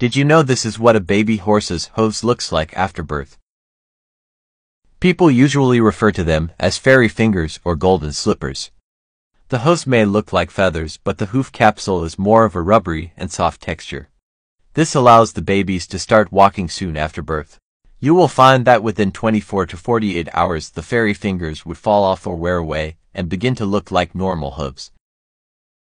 Did you know this is what a baby horse's hooves looks like after birth? People usually refer to them as fairy fingers or golden slippers. The hooves may look like feathers, but the hoof capsule is more of a rubbery and soft texture. This allows the babies to start walking soon after birth. You will find that within 24 to 48 hours the fairy fingers would fall off or wear away and begin to look like normal hooves.